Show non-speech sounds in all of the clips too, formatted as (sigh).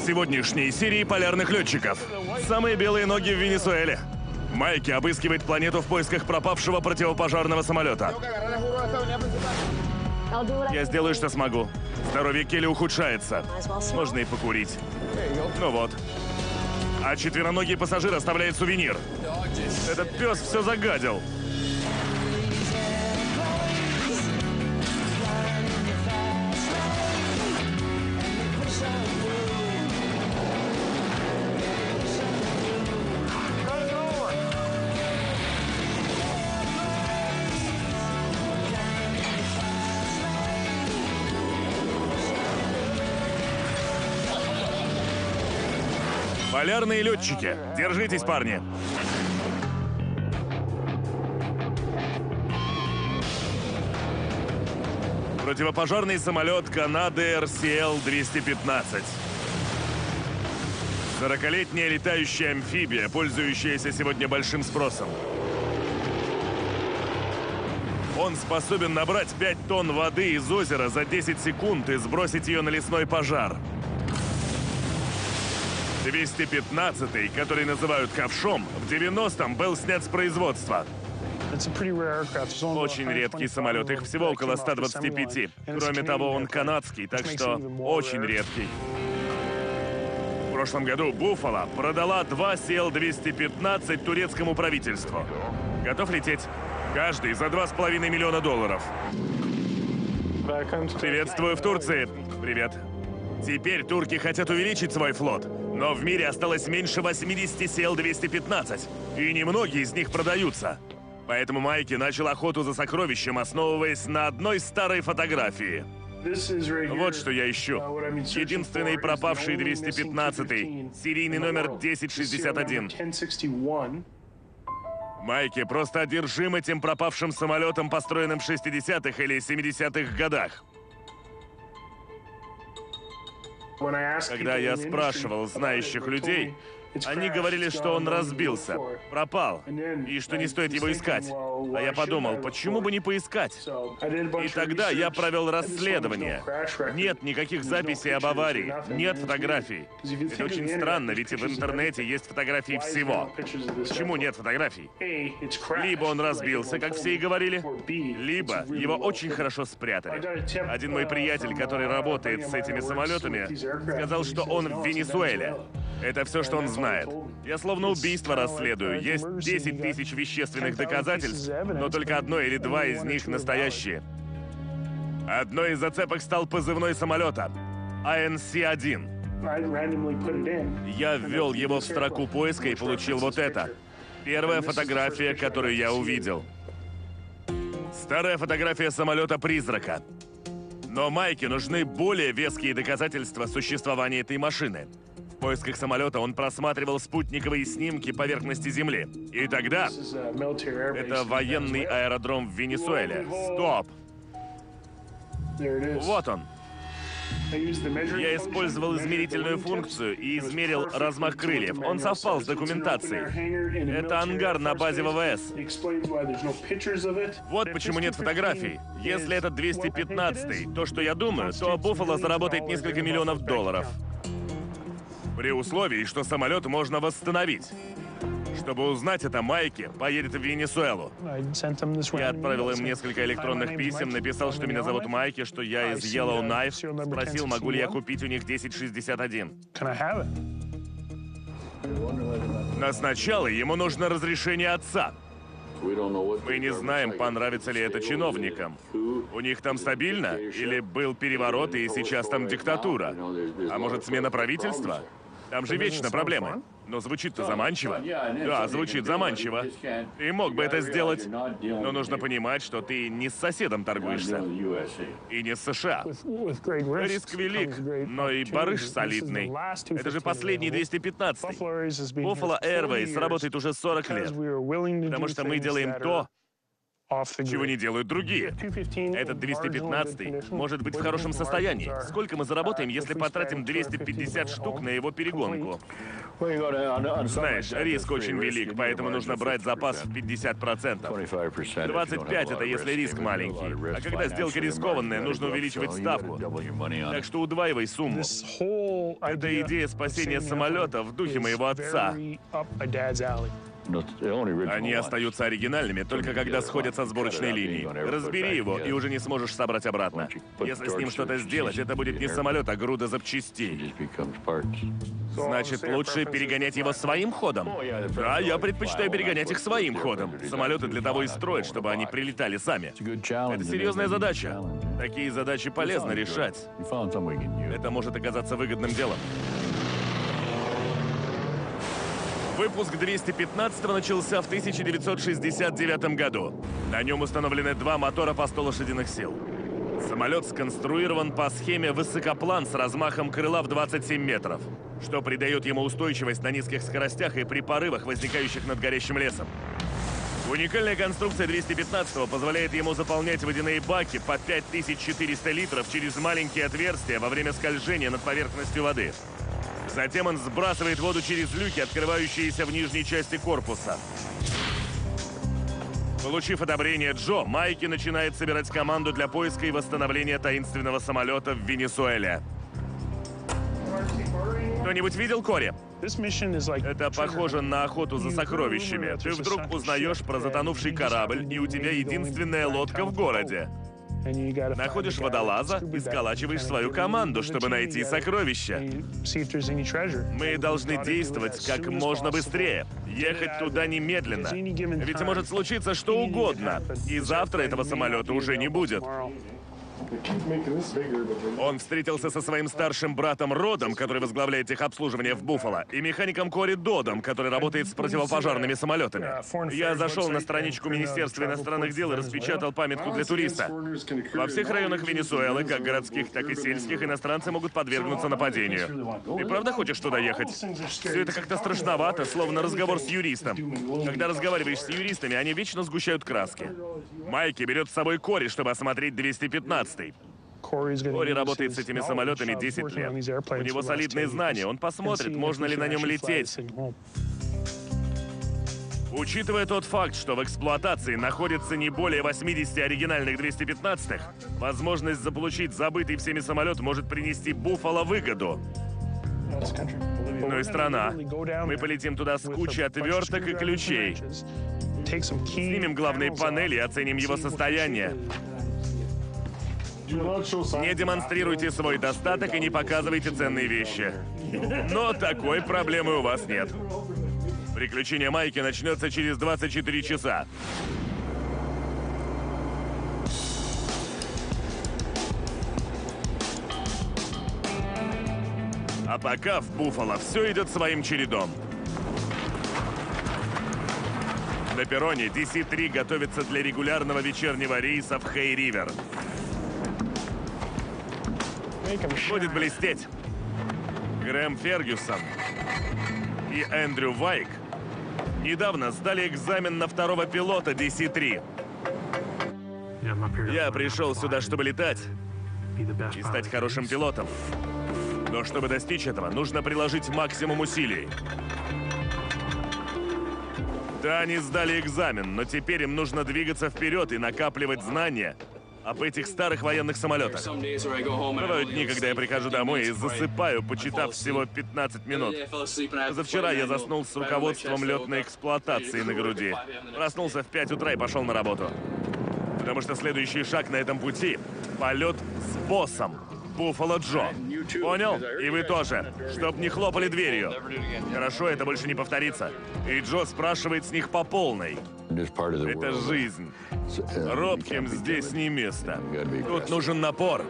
сегодняшней серии полярных летчиков. Самые белые ноги в Венесуэле. Майки обыскивает планету в поисках пропавшего противопожарного самолета. Я сделаю, что смогу. Здоровье Келли ухудшается. Можно и покурить. Ну вот. А четвероногий пассажир оставляет сувенир. Этот пес все загадил. Полярные летчики, держитесь, парни. Противопожарный самолет Канады RCL-215. 40-летняя летающая амфибия, пользующаяся сегодня большим спросом. Он способен набрать 5 тонн воды из озера за 10 секунд и сбросить ее на лесной пожар. 215-й, который называют ковшом, в 90-м был снят с производства. Очень редкий самолет, их всего около 125. Кроме того, он канадский, так что очень редкий. В прошлом году Буффало продала два CL-215 турецкому правительству. Готов лететь? Каждый за 2,5 миллиона долларов. Приветствую в Турции. Привет. Теперь турки хотят увеличить свой флот, но в мире осталось меньше 80 CL-215, и немногие из них продаются. Поэтому Майки начал охоту за сокровищем, основываясь на одной старой фотографии. Вот что я ищу. Единственный пропавший 215-й, серийный номер 1061. Майки просто одержим этим пропавшим самолетом, построенным в 60-х или 70-х годах. Когда я спрашивал знающих людей, они говорили, что он разбился, пропал, и что не стоит его искать. А я подумал, почему бы не поискать? И тогда я провел расследование. Нет никаких записей об аварии, нет фотографий. Это очень странно, ведь в интернете есть фотографии всего. Почему нет фотографий? Либо он разбился, как все и говорили, либо его очень хорошо спрятали. Один мой приятель, который работает с этими самолетами, сказал, что он в Венесуэле. Это все, что он знает. Я словно убийство расследую. Есть 10 тысяч вещественных доказательств, но только одно или два из них настоящие. Одной из зацепок стал позывной самолета — АНС-1. Я ввел его в строку поиска и получил вот это. Первая фотография, которую я увидел. Старая фотография самолета-призрака. Но Майке нужны более веские доказательства существования этой машины. Поисках самолета он просматривал спутниковые снимки поверхности Земли. И тогда... Это военный аэродром в Венесуэле. Стоп! Вот он. Я использовал измерительную функцию и измерил размах крыльев. Он совпал с документацией. Это ангар на базе ВВС. Вот почему нет фотографий. Если это 215 то, что я думаю, то Буффало заработает несколько миллионов долларов. При условии, что самолет можно восстановить. Чтобы узнать это, Майки поедет в Венесуэлу. Я отправил им несколько электронных писем, написал, что меня зовут Майки, что я из Yellowknife, спросил, могу ли я купить у них 1061. Но сначала ему нужно разрешение отца. Мы не знаем, понравится ли это чиновникам. У них там стабильно? Или был переворот и сейчас там диктатура? А может, смена правительства? Там же вечно проблемы. Но звучит-то заманчиво. Да, звучит заманчиво. Ты мог бы это сделать, но нужно понимать, что ты не с соседом торгуешься. И не с США. Риск велик, но и барыш солидный. Это же последний 215 Buffalo Airways работает уже 40 лет. Потому что мы делаем то, чего не делают другие. Этот 215 может быть в хорошем состоянии. Сколько мы заработаем, если потратим 250 штук на его перегонку? Знаешь, риск очень велик, поэтому нужно брать запас в 50%. 25 это если риск маленький. А когда сделка рискованная, нужно увеличивать ставку. Так что удваивай сумму. Это идея спасения самолета в духе моего отца. Они остаются оригинальными только когда сходятся сборочной линии. Разбери его, и уже не сможешь собрать обратно. Если с ним что-то сделать, это будет не самолет, а груда запчастей. Значит, лучше перегонять его своим ходом? Да, я предпочитаю перегонять их своим ходом. Самолеты для того и строят, чтобы они прилетали сами. Это серьезная задача. Такие задачи полезно решать. Это может оказаться выгодным делом. Выпуск 215 начался в 1969 году. На нем установлены два мотора по 100 лошадиных сил. Самолет сконструирован по схеме высокоплан с размахом крыла в 27 метров, что придает ему устойчивость на низких скоростях и при порывах, возникающих над горящим лесом. Уникальная конструкция 215 позволяет ему заполнять водяные баки по 5400 литров через маленькие отверстия во время скольжения над поверхностью воды. Затем он сбрасывает воду через люки, открывающиеся в нижней части корпуса. Получив одобрение Джо, Майки начинает собирать команду для поиска и восстановления таинственного самолета в Венесуэле. Кто-нибудь видел Кори? Это похоже на охоту за сокровищами. Ты вдруг узнаешь про затонувший корабль, и у тебя единственная лодка в городе. Находишь водолаза и сколачиваешь свою команду, чтобы найти сокровища. Мы должны действовать как можно быстрее. Ехать туда немедленно. Ведь может случиться что угодно. И завтра этого самолета уже не будет. Он встретился со своим старшим братом Родом, который возглавляет техобслуживание в Буффало, и механиком Кори Додом, который работает с противопожарными самолетами. Я зашел на страничку Министерства иностранных дел и распечатал памятку для туриста. Во всех районах Венесуэлы, как городских, так и сельских, иностранцы могут подвергнуться нападению. Ты правда хочешь туда ехать? Все это как-то страшновато, словно разговор с юристом. Когда разговариваешь с юристами, они вечно сгущают краски. Майки берет с собой Кори, чтобы осмотреть 215 11 Кори работает с этими самолетами 10 лет. У него солидные знания, он посмотрит, можно ли на нем лететь. Учитывая тот факт, что в эксплуатации находится не более 80 оригинальных 215-х, возможность заполучить забытый всеми самолет может принести Буффало выгоду. Ну и страна. Мы полетим туда с кучей отверток и ключей. Снимем главные панели и оценим его состояние. Не демонстрируйте свой достаток и не показывайте ценные вещи. Но такой проблемы у вас нет. Приключение Майки начнется через 24 часа. А пока в Буффало все идет своим чередом. На перроне DC-3 готовится для регулярного вечернего рейса в Хей-Ривер. Будет блестеть. Грэм Фергюсон и Эндрю Вайк недавно сдали экзамен на второго пилота DC-3. Я пришел сюда, чтобы летать и стать хорошим пилотом. Но чтобы достичь этого, нужно приложить максимум усилий. Да, они сдали экзамен, но теперь им нужно двигаться вперед и накапливать знания об этих старых военных самолетах. Бывают дни, когда я прихожу домой и засыпаю, почитав всего 15 минут. Завчера я заснул с руководством летной эксплуатации на груди. Проснулся в 5 утра и пошел на работу. Потому что следующий шаг на этом пути — полет с боссом. Буффало Джо. Понял? И вы тоже. Чтоб не хлопали дверью. Хорошо, это больше не повторится. И Джо спрашивает с них по полной. Это жизнь. Робким здесь не место. Тут нужен напор.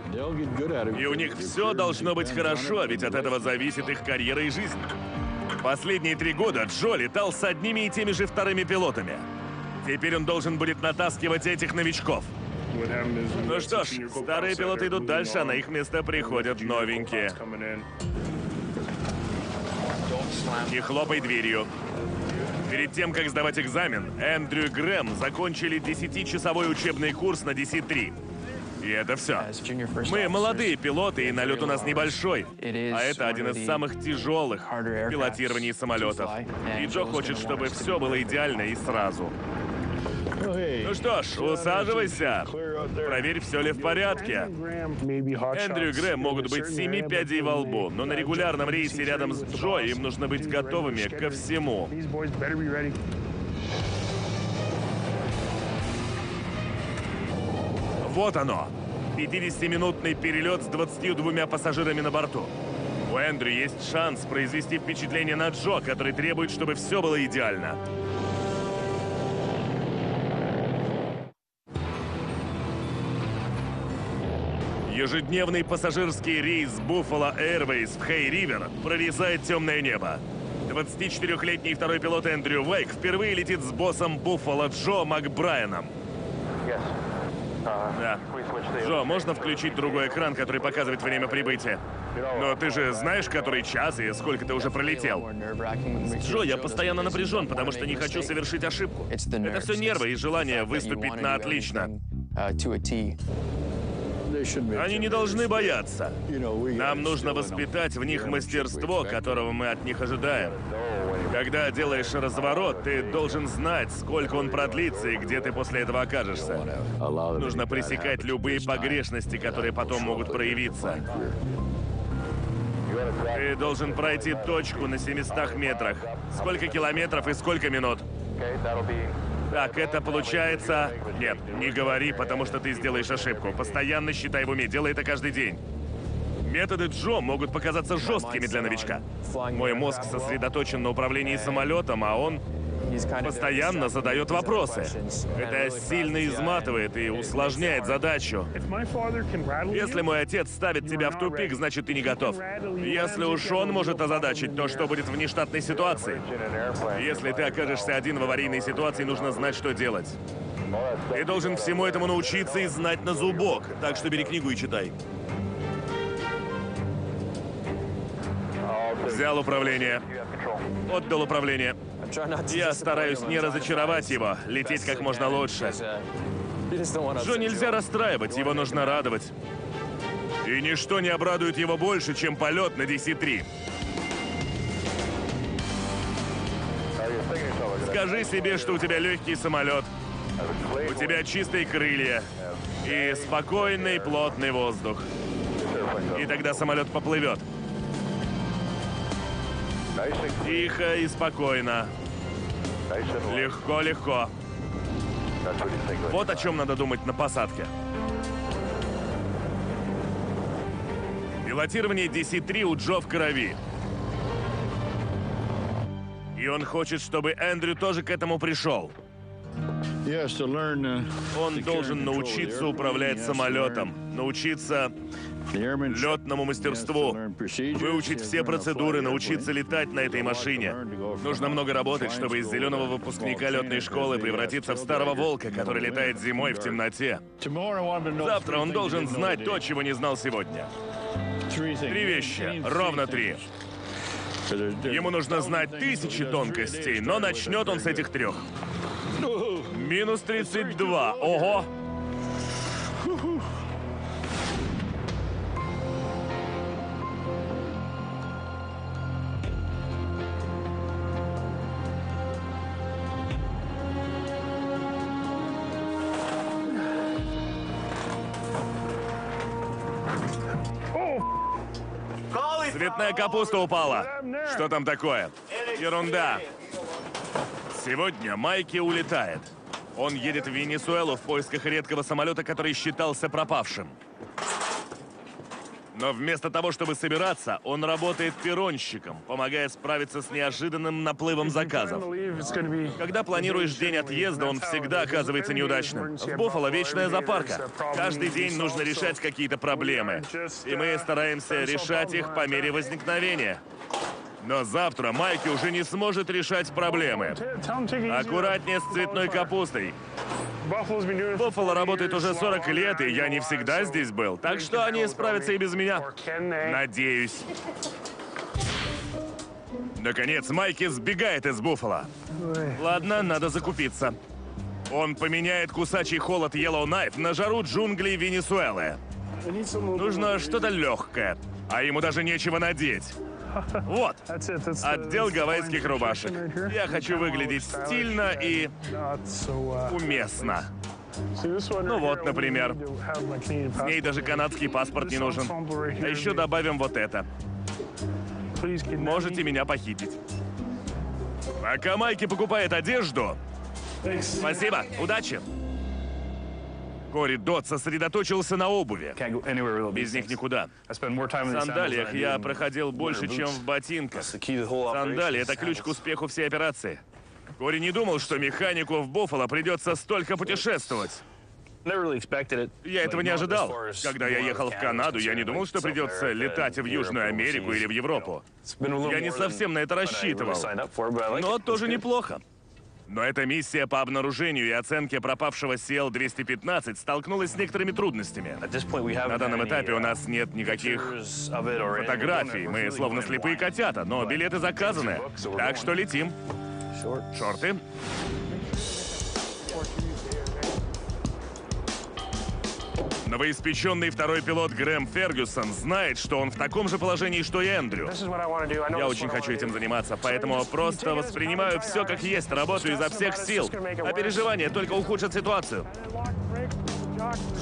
И у них все должно быть хорошо, ведь от этого зависит их карьера и жизнь. Последние три года Джо летал с одними и теми же вторыми пилотами. Теперь он должен будет натаскивать этих новичков. Ну что ж, старые пилоты идут дальше, а на их место приходят новенькие. Не хлопай дверью. Перед тем, как сдавать экзамен, Эндрю и Грэм закончили 10-часовой учебный курс на DC-3. И это все. Мы молодые пилоты, и налет у нас небольшой. А это один из самых тяжелых пилотирований самолетов. И Джо хочет, чтобы все было идеально и сразу. Ну что ж, усаживайся. Проверь, все ли в порядке. Эндрю и Грэм могут быть семи пядей во лбу, но на регулярном рейсе рядом с Джо им нужно быть готовыми ко всему. Вот оно. 50-минутный перелет с 22 пассажирами на борту. У Эндрю есть шанс произвести впечатление на Джо, который требует, чтобы все было идеально. Ежедневный пассажирский рейс Buffalo Airways в Хей-Ривер прорезает темное небо. 24-летний второй пилот Эндрю Уэйк впервые летит с боссом Буффало Джо Макбрайаном. Да. Джо, можно включить другой экран, который показывает время прибытия? Но ты же знаешь, который час и сколько ты уже пролетел? Джо, я постоянно напряжен, потому что не хочу совершить ошибку. Это все нервы и желание выступить на отлично. Они не должны бояться. Нам нужно воспитать в них мастерство, которого мы от них ожидаем. Когда делаешь разворот, ты должен знать, сколько он продлится и где ты после этого окажешься. Нужно пресекать любые погрешности, которые потом могут проявиться. Ты должен пройти точку на 700 метрах. Сколько километров и сколько минут? Так, это получается... Нет, не говори, потому что ты сделаешь ошибку. Постоянно считай в уме, делай это каждый день. Методы Джо могут показаться жесткими для новичка. Мой мозг сосредоточен на управлении самолетом, а он постоянно задает вопросы. Это сильно изматывает и усложняет задачу. Если мой отец ставит тебя в тупик, значит ты не готов. Если уж он может озадачить, то что будет в нештатной ситуации? Если ты окажешься один в аварийной ситуации, нужно знать, что делать. Ты должен всему этому научиться и знать на зубок. Так что бери книгу и читай. Взял управление. Отдал управление. Я стараюсь не разочаровать его, лететь как можно лучше. Джо нельзя расстраивать, его нужно радовать. И ничто не обрадует его больше, чем полет на DC-3. Скажи себе, что у тебя легкий самолет, у тебя чистые крылья и спокойный плотный воздух. И тогда самолет поплывет. Тихо и спокойно. Легко, легко. Вот о чем надо думать на посадке. Пилотирование DC-3 у Джо в крови. И он хочет, чтобы Эндрю тоже к этому пришел. Он должен научиться управлять самолетом, научиться летному мастерству, выучить все процедуры, научиться летать на этой машине. Нужно много работать, чтобы из зеленого выпускника летной школы превратиться в старого волка, который летает зимой в темноте. Завтра он должен знать то, чего не знал сегодня. Три вещи, ровно три. Ему нужно знать тысячи тонкостей, но начнет он с этих трех. Минус 32. Ого! Цветная капуста упала. Что там такое? Ерунда. Сегодня Майки улетает. Он едет в Венесуэлу в поисках редкого самолета, который считался пропавшим. Но вместо того, чтобы собираться, он работает перронщиком, помогая справиться с неожиданным наплывом заказов. Когда планируешь день отъезда, он всегда оказывается неудачным. В Буффало вечная запарка. Каждый день нужно решать какие-то проблемы. И мы стараемся решать их по мере возникновения. Но завтра Майки уже не сможет решать проблемы. Аккуратнее с цветной капустой. Буффало работает уже 40 лет, и я не всегда здесь был. Так что они справятся и без меня. Надеюсь. Наконец, Майки сбегает из Буффало. Ладно, надо закупиться. Он поменяет кусачий холод Yellowknife на жару джунглей Венесуэлы. Нужно что-то легкое, а ему даже нечего надеть. Вот, (laughs) отдел гавайских рубашек. Я хочу выглядеть стильно и уместно. Ну вот, например. С ней даже канадский паспорт не нужен. А еще добавим вот это. Можете меня похитить. Пока Майки покупает одежду... Спасибо, удачи. Кори Дот сосредоточился на обуви. Без них никуда. В сандалиях я проходил больше, чем в ботинках. Сандалии — это ключ к успеху всей операции. Кори не думал, что механику в Буффало придется столько путешествовать. Я этого не ожидал. Когда я ехал в Канаду, я не думал, что придется летать в Южную Америку или в Европу. Я не совсем на это рассчитывал. Но тоже неплохо. Но эта миссия по обнаружению и оценке пропавшего CL-215 столкнулась с некоторыми трудностями. На данном этапе у нас нет никаких фотографий. Мы словно слепые котята, но билеты заказаны. Так что летим. Шорты. Новоиспеченный второй пилот Грэм Фергюсон знает, что он в таком же положении, что и Эндрю. Я очень хочу этим заниматься, поэтому просто воспринимаю все как есть, работаю изо всех сил. А переживания только ухудшат ситуацию.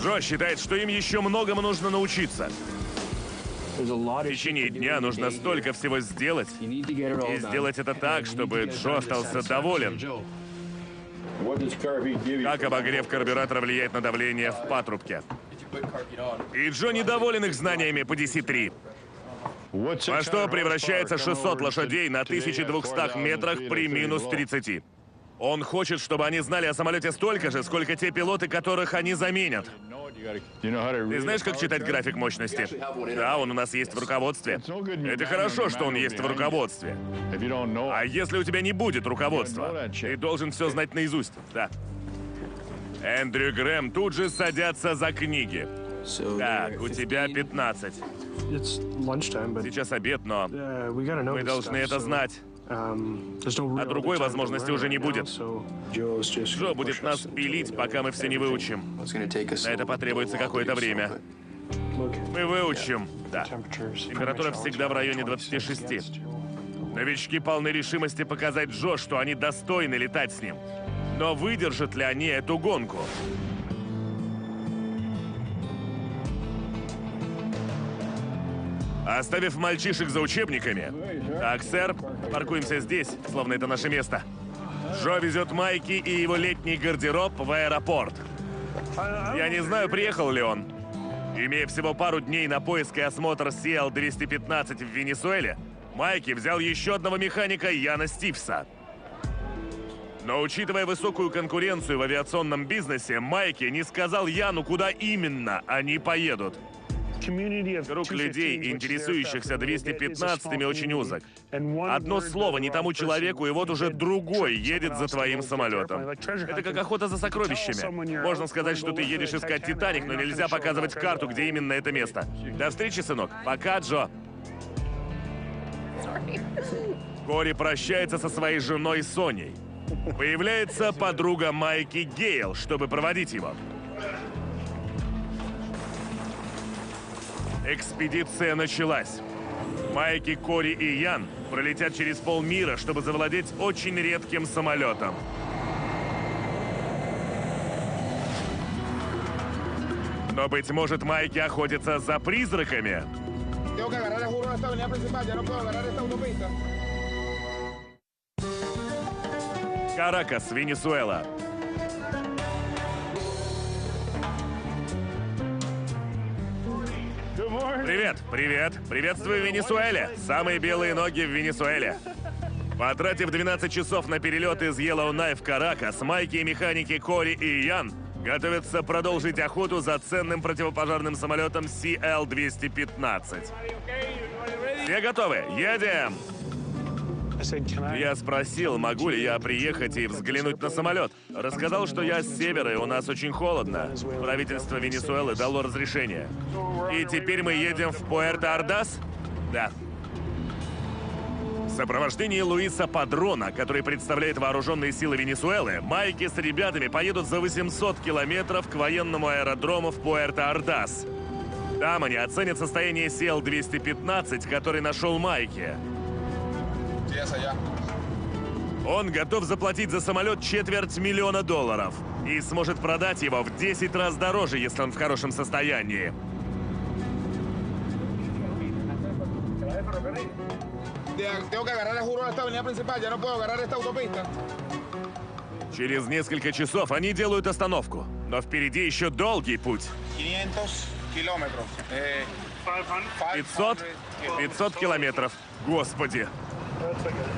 Джо считает, что им еще многому нужно научиться. В течение дня нужно столько всего сделать. И сделать это так, чтобы Джо остался доволен. Как обогрев карбюратора влияет на давление в патрубке? И Джо недоволен их знаниями по DC-3. Во что превращается 600 лошадей на 1200 метрах при минус 30? Он хочет, чтобы они знали о самолете столько же, сколько те пилоты, которых они заменят. Ты знаешь, как читать график мощности? Да, он у нас есть в руководстве. Это хорошо, что он есть в руководстве. А если у тебя не будет руководства, ты должен все знать наизусть. Да. Эндрю Грэм тут же садятся за книги. Так, у тебя 15. Сейчас обед, но мы должны это знать. А другой возможности уже не будет. Джо будет нас пилить, пока мы все не выучим. На это потребуется какое-то время. Мы выучим, да. Температура всегда в районе 26. Новички полны решимости показать Джо, что они достойны летать с ним. Но выдержат ли они эту гонку? Оставив мальчишек за учебниками. Так, сэр, паркуемся здесь, словно это наше место. Джо везет Майки и его летний гардероб в аэропорт. Я не знаю, приехал ли он. Имея всего пару дней на поиск и осмотр CL-215 в Венесуэле, Майки взял еще одного механика Яна Стивса. Но учитывая высокую конкуренцию в авиационном бизнесе, Майки не сказал Яну, куда именно они поедут. Круг людей, интересующихся 215-ми, очень узок. Одно слово не тому человеку, и вот уже другой едет за твоим самолетом. Это как охота за сокровищами. Можно сказать, что ты едешь искать Титаник, но нельзя показывать карту, где именно это место. До встречи, сынок. Пока, Джо. (laughs) Кори прощается со своей женой Соней. Появляется подруга Майки Гейл, чтобы проводить его. Экспедиция началась. Майки, Кори и Ян пролетят через полмира, чтобы завладеть очень редким самолетом. Но, быть может, Майки охотится за призраками? Каракас, Венесуэла. Привет, привет. Приветствую Венесуэле. Самые белые ноги в Венесуэле. Потратив 12 часов на перелет из Yellowknife в Каракас, майки и механики Кори и Ян готовятся продолжить охоту за ценным противопожарным самолетом CL-215. Все готовы? Едем! Я спросил, могу ли я приехать и взглянуть на самолет. Рассказал, что я с севера, и у нас очень холодно. Правительство Венесуэлы дало разрешение. И теперь мы едем в Пуэрто-Ардас? Да. В сопровождении Луиса Падрона, который представляет вооруженные силы Венесуэлы, Майки с ребятами поедут за 800 километров к военному аэродрому в Пуэрто-Ардас. Там они оценят состояние СЛ-215, который нашел Майки. Он готов заплатить за самолет четверть миллиона долларов и сможет продать его в 10 раз дороже, если он в хорошем состоянии. Через несколько часов они делают остановку, но впереди еще долгий путь. 500? 500 километров. Господи.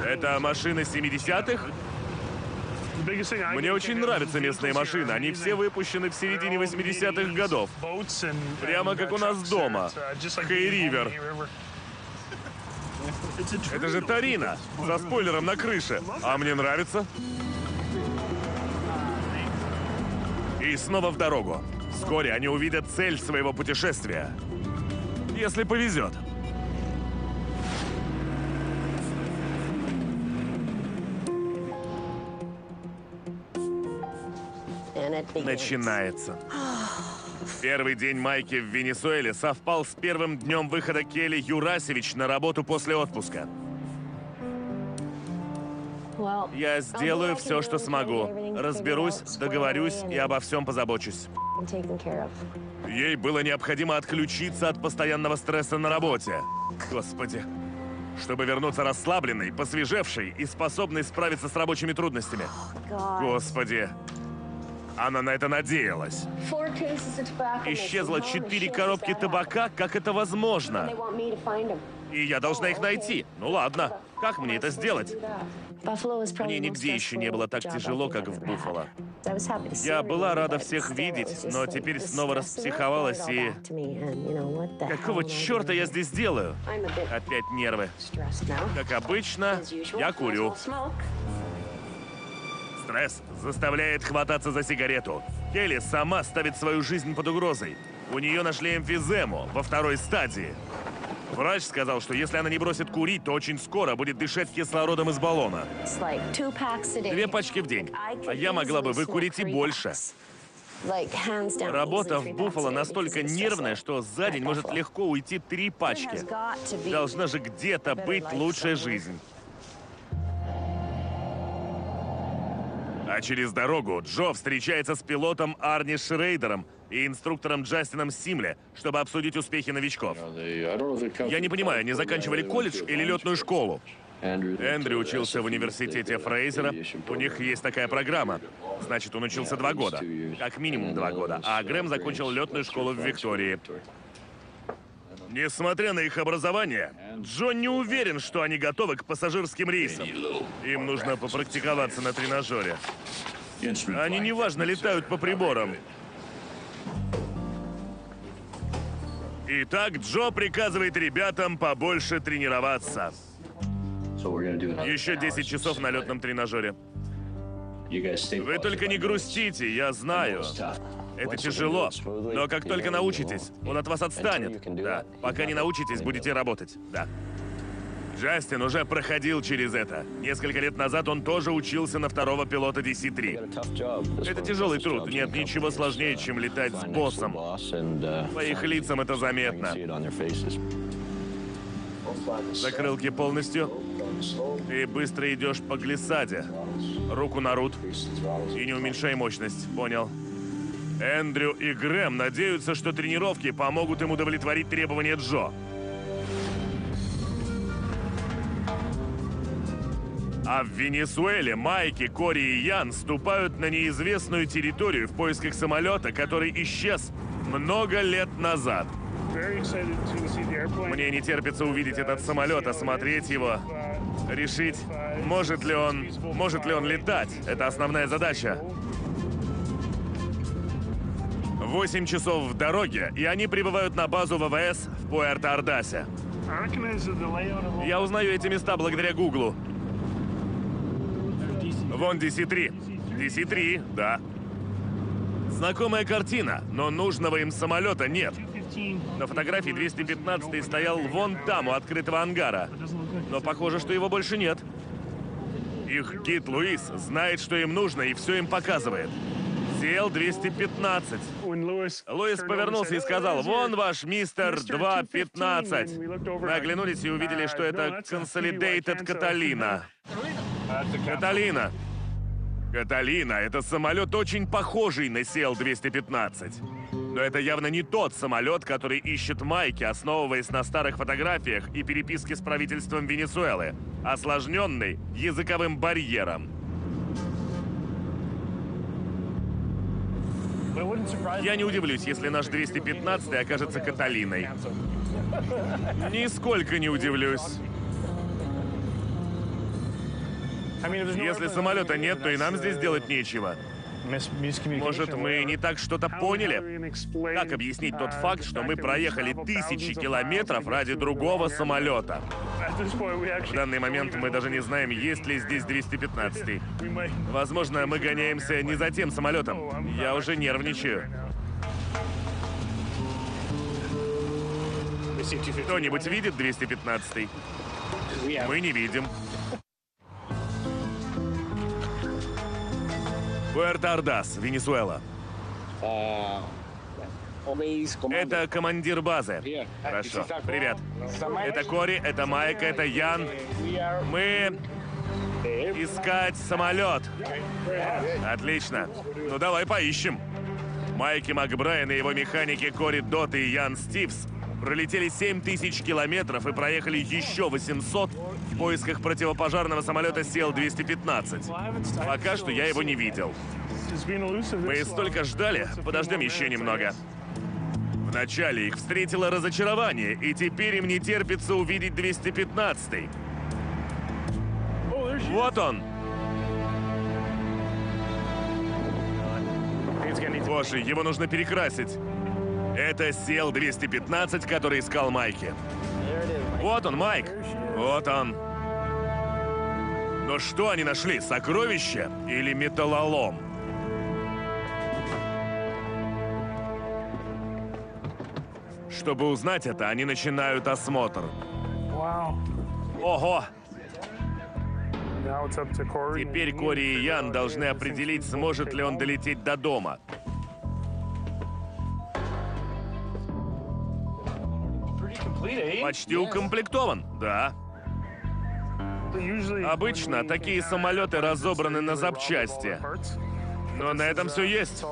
Это машины 70-х? Мне очень нравятся местные машины. Они все выпущены в середине 80-х годов. Прямо как у нас дома. Хей-Ривер. Это же Тарина. За спойлером на крыше. А мне нравится. И снова в дорогу. Вскоре они увидят цель своего путешествия. Если повезет. Начинается. Первый день Майки в Венесуэле совпал с первым днем выхода Келли Юрасевич на работу после отпуска. Я сделаю все, что смогу. Разберусь, договорюсь и обо всем позабочусь. Ей было необходимо отключиться от постоянного стресса на работе. Господи. Чтобы вернуться расслабленной, посвежевшей и способной справиться с рабочими трудностями. Господи. Она на это надеялась. Исчезло четыре коробки табака, как это возможно? И я должна их найти. Ну ладно, как мне это сделать? Мне нигде еще не было так тяжело, как в Буффало. Я была рада всех видеть, но теперь снова распсиховалась и... Какого черта я здесь делаю? Опять нервы. Как обычно, я курю. Стресс заставляет хвататься за сигарету. Келли сама ставит свою жизнь под угрозой. У нее нашли эмфизему во второй стадии. Врач сказал, что если она не бросит курить, то очень скоро будет дышать кислородом из баллона. Две пачки в день. А я могла бы выкурить и больше. Работа в Буффало настолько нервная, что за день может легко уйти три пачки. Должна же где-то быть лучшая жизнь. А через дорогу Джо встречается с пилотом Арни Шрейдером и инструктором Джастином Симле, чтобы обсудить успехи новичков. Я не понимаю, они заканчивали колледж или летную школу? Эндрю учился в университете Фрейзера. У них есть такая программа. Значит, он учился два года. Как минимум два года. А Грэм закончил летную школу в Виктории. Несмотря на их образование, Джон не уверен, что они готовы к пассажирским рейсам. Им нужно попрактиковаться на тренажере. Они неважно летают по приборам. Итак, Джо приказывает ребятам побольше тренироваться. Еще 10 часов на летном тренажере. Вы только не грустите, я знаю. Это тяжело, но как только научитесь, он от вас отстанет. Да, пока не научитесь, будете работать. Да. Джастин уже проходил через это. Несколько лет назад он тоже учился на второго пилота DC-3. Это тяжелый труд. Нет ничего сложнее, чем летать с боссом. По их лицам это заметно. Закрылки полностью. Ты быстро идешь по глиссаде. Руку на рут. И не уменьшай мощность, понял? Эндрю и Грэм надеются, что тренировки помогут им удовлетворить требования Джо. А в Венесуэле Майки, Кори и Ян ступают на неизвестную территорию в поисках самолета, который исчез много лет назад. Мне не терпится увидеть этот самолет, осмотреть его, решить, может ли он, может ли он летать. Это основная задача. 8 часов в дороге, и они прибывают на базу ВВС в Пуэрто-Ардасе. Я узнаю эти места благодаря Гуглу. Вон DC-3. DC-3, да. Знакомая картина, но нужного им самолета нет. На фотографии 215 стоял вон там, у открытого ангара. Но похоже, что его больше нет. Их гид Луис знает, что им нужно, и все им показывает. Сел 215. Луис повернулся и сказал, «Вон ваш мистер 215». Мы оглянулись и увидели, что это Consolidated Каталина. Каталина. Каталина — это самолет очень похожий на Сел-215. Но это явно не тот самолет, который ищет Майки, основываясь на старых фотографиях и переписке с правительством Венесуэлы, осложненный языковым барьером. Я не удивлюсь, если наш 215 окажется Каталиной. Нисколько не удивлюсь. Если самолета нет, то и нам здесь делать нечего. Может, мы не так что-то поняли? Как объяснить тот факт, что мы проехали тысячи километров ради другого самолета? В данный момент мы даже не знаем, есть ли здесь 215 Возможно, мы гоняемся не за тем самолетом. Я уже нервничаю. Кто-нибудь видит 215 Мы не видим. Пуэрто-Ардас, Венесуэла. Это командир базы. Хорошо. Привет. Это Кори, это Майка, это Ян. Мы искать самолет. Отлично. Ну давай поищем. Майки Макбрайан и его механики Кори Дот и Ян Стивс пролетели 7 тысяч километров и проехали еще 800 в поисках противопожарного самолета Сел-215. Пока что я его не видел. Мы столько ждали, подождем еще немного. Вначале их встретило разочарование, и теперь им не терпится увидеть 215-й. Вот он! Боже, его нужно перекрасить. Это сел 215, который искал Майки. Вот он, Майк. Вот он. Но что они нашли, сокровище или металлолом? Чтобы узнать это, они начинают осмотр. Ого! Теперь Кори и Ян должны определить, сможет ли он долететь до дома. Почти укомплектован, да. Обычно такие самолеты разобраны на запчасти. Но на этом все есть.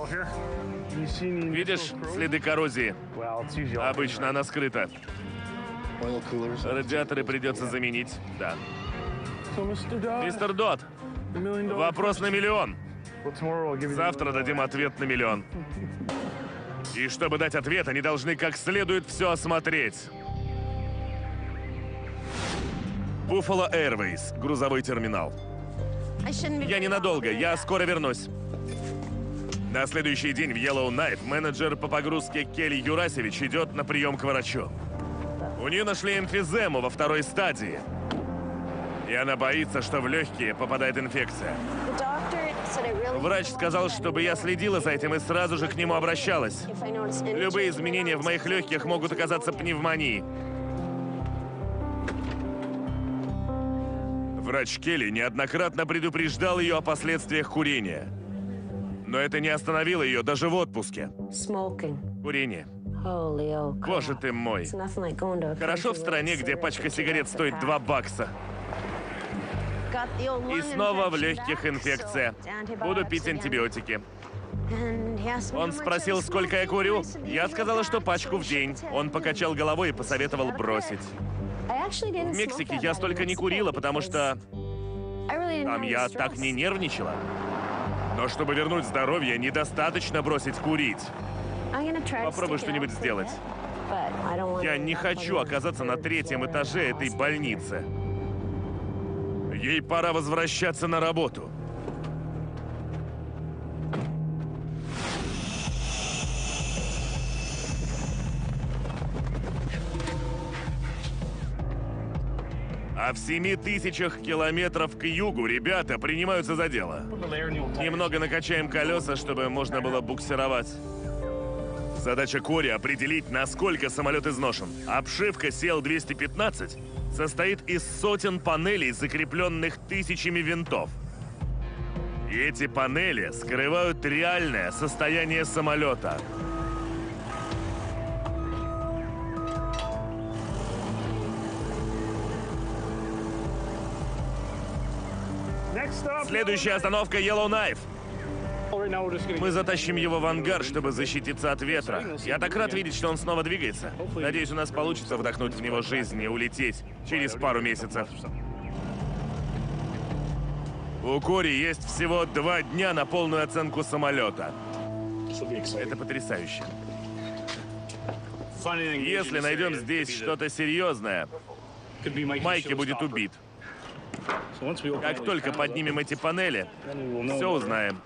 Видишь следы коррозии? Обычно она скрыта. Радиаторы придется заменить, да. Мистер Дот, вопрос на миллион. Завтра дадим ответ на миллион. И чтобы дать ответ, они должны как следует все осмотреть. Buffalo Airways, грузовой терминал. Я ненадолго, я скоро вернусь. На следующий день в Yellowknife менеджер по погрузке Келли Юрасевич идет на прием к врачу. У нее нашли эмфизему во второй стадии. И она боится, что в легкие попадает инфекция. Врач сказал, чтобы я следила за этим и сразу же к нему обращалась. Любые изменения в моих легких могут оказаться пневмонией. Врач Келли неоднократно предупреждал ее о последствиях курения. Но это не остановило ее даже в отпуске. Курение. Боже ты мой. Хорошо в стране, где пачка сигарет стоит 2 бакса. И снова в легких инфекция. Буду пить антибиотики. Он спросил, сколько я курю. Я сказала, что пачку в день. Он покачал головой и посоветовал бросить. В Мексике я столько не курила, потому что там я так не нервничала. Но чтобы вернуть здоровье, недостаточно бросить курить. Попробуй что-нибудь сделать. Я не хочу оказаться на третьем этаже этой больницы. Ей пора возвращаться на работу. А в семи тысячах километров к югу ребята принимаются за дело. Немного накачаем колеса, чтобы можно было буксировать. Задача Кори определить, насколько самолет изношен. Обшивка Сел-215 состоит из сотен панелей, закрепленных тысячами винтов. И эти панели скрывают реальное состояние самолета. Следующая остановка Yellowknife. Мы затащим его в ангар, чтобы защититься от ветра. Я так рад видеть, что он снова двигается. Надеюсь, у нас получится вдохнуть в него жизнь и улететь через пару месяцев. У Кори есть всего два дня на полную оценку самолета. Это потрясающе. Если найдем здесь что-то серьезное, Майки будет убит. Как только поднимем эти панели, все узнаем.